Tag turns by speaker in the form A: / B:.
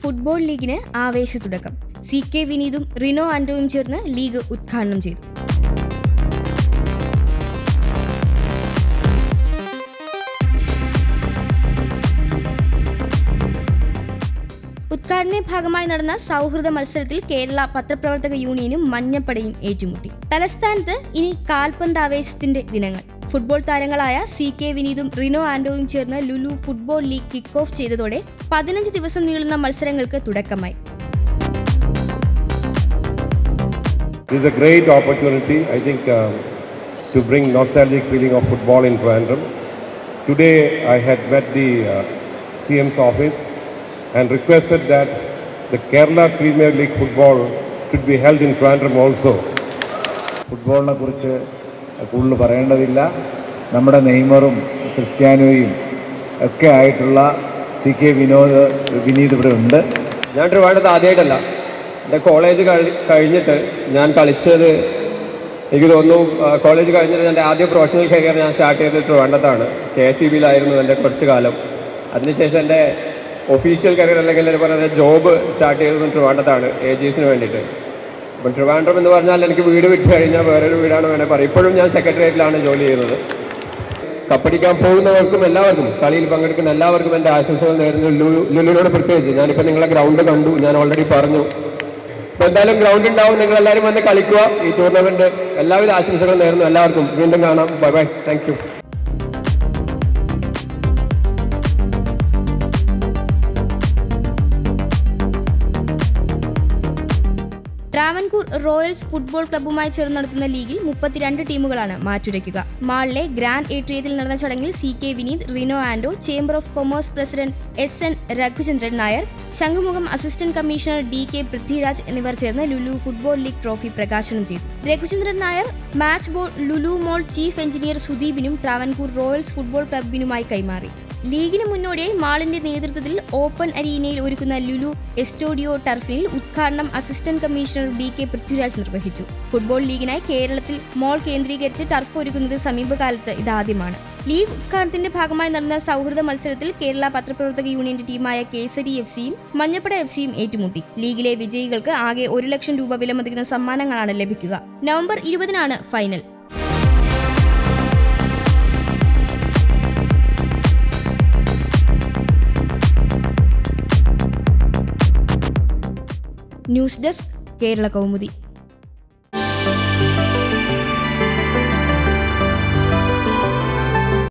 A: Football ലീഗിന് ആവേശ തുടക്കം സി കെ വിനീതും റിനോ ആൻഡോയും ചേർന്ന് ലീഗ് ഉദ്ഘാടനം ചെയ്തു. ഉദ്ഘാടന ഭാഗമായി നടന്ന സൗഹൃദ മത്സരത്തിൽ കേരള പത്രപ്രവർത്തക യൂണിയനും മഞ്ഞപ്പടയും ഏറ്റുമുട്ടി. തലസ്ഥാനത്ത് ഇനി കാൽപന്താവേശത്തിന്റെ ദിനങ്ങൾ. ഫുട്ബോൾ താരങ്ങളായ സി കെ വിനീതും റിനോ ആൻഡോയും ചേർന്ന് Lulu football league kick off ചെയ്തതോടെ പതിനഞ്ച് ദിവസം നീളുന്ന മത്സരങ്ങൾക്ക് തുടക്കമായി
B: This is a great opportunity, I think, uh, to bring nostalgic feeling of football in Trivandrum. Today, I had met the uh, CM's office and requested that the Kerala Premier League football should be held in Trivandrum also.
C: Football, കുറിച്ച് കൂടുതൽ പറയേണ്ടതില്ല. നമ്മുടെ നെയ്മറും ക്രിസ്ത്യാനോയും ഒക്കെ ആയിട്ടുള്ള C K Vinod Vineeth ഇവിടെ ഉണ്ട്.
D: ഞാൻ ട്രിവാൻഡ്രത്ത് ആദ്യമായിട്ടല്ല എന്റെ കോളേജ് കഴി കഴിഞ്ഞിട്ട് ഞാൻ കളിച്ചത് എനിക്ക് തോന്നുന്നു കോളേജ് കഴിഞ്ഞിട്ട് എന്റെ ആദ്യ പ്രൊഫഷണൽ കരിയർ ഞാൻ സ്റ്റാർട്ട് ചെയ്തത് ട്രിവാൻഡ്രത്താണ്. കെ എസ് സി ബിയിലായിരുന്നു എന്റെ കുറച്ച് കാലം. അതിനുശേഷം എന്റെ ഒഫീഷ്യൽ കരിയർ അല്ലെങ്കിൽ പറഞ്ഞ ജോബ് സ്റ്റാർട്ട് ചെയ്തത് ട്രിവാൻഡ്രത്താണ് എ ജി എസിന് വേണ്ടിയിട്ട്. അപ്പം ട്രിവാൻഡ്രം എന്ന് പറഞ്ഞാൽ എനിക്ക് വീട് വിട്ട് കഴിഞ്ഞാൽ വേറൊരു വീടാണ് വേണേൽ പറയും. ഇപ്പോഴും ഞാൻ സെക്രട്ടേറിയറ്റിലാണ് ജോലി ചെയ്യുന്നത്. കപ്പടിക്കാൻ പോകുന്നവർക്കും എല്ലാവർക്കും കളിയിൽ പങ്കെടുക്കുന്ന എല്ലാവർക്കും എന്റെ ആശംസകൾ നേരുന്നു. ലുലു ലുലുവിനോട് പ്രത്യേകിച്ച്. ഞാനിപ്പോൾ നിങ്ങളെ ഗ്രൗണ്ട് കണ്ടു ഞാൻ ഓൾറെഡി പറഞ്ഞു. അപ്പോൾ എന്തായാലും ഗ്രൗണ്ട് ഉണ്ടാവും. നിങ്ങൾ എല്ലാവരും വന്ന് കളിക്കുക ഈ ടൂർണമെന്റ് എല്ലാവിധ ആശംസകളും നേരുന്നു. എല്ലാവർക്കും വീണ്ടും കാണാം. Bye bye thank
A: Travancore royals football ക്ലബ്ബുമായി ചേർന്ന് നടത്തുന്ന ലീഗിൽ മുപ്പത്തിരണ്ട് ടീമുകളാണ് മാറ്റുരയ്ക്കുക. മാളിലെ ഗ്രാൻഡ് ഏട്രിയത്തിൽ നടന്ന ചടങ്ങിൽ C K Vineeth Rino Anto chamber of commerce president S N Raghuchandran Nair Shankhumukham assistant commissioner D K Prithviraj എന്നിവർ ചേർന്ന് ലുലു ഫുട്ബോൾ ലീഗ് ട്രോഫി പ്രകാശനം ചെയ്തു. Raghuchandran Nair match ball Lulu mall chief engineer സുദീപിനും Travancore Royals football ക്ലബിനുമായി കൈമാറി. ലീഗിന് മുന്നോടിയായി മാളിന്റെ നേതൃത്വത്തിൽ ഓപ്പൺ അരീനയിൽ ഒരുക്കുന്ന ലുലു എസ്റ്റോഡിയോ ടർഫിനിൽ ഉദ്ഘാടനം assistant commissioner D K Prithviraj നിർവഹിച്ചു. ഫുട്ബോൾ ലീഗിനായി കേരളത്തിൽ മോൾ കേന്ദ്രീകരിച്ച് ടർഫ് ഒരുക്കുന്നത് സമീപകാലത്ത് ഇതാദ്യമാണ്. ലീഗ് ഉദ്ഘാടനത്തിന്റെ ഭാഗമായി നടന്ന സൗഹൃദ മത്സരത്തിൽ കേരള പത്രപ്രവർത്തക യൂണിയന്റെ ടീമായ കേസരി എഫ് സിയും മഞ്ഞപ്പട എഫ് സിയും ഏറ്റുമുട്ടി. ലീഗിലെ വിജയികൾക്ക് ആകെ ഒരു ലക്ഷം രൂപ വിലമതിക്കുന്ന സമ്മാനങ്ങളാണ് ലഭിക്കുക. November ഇരുപതിനാണ് final. News desk Kerala Kaumudi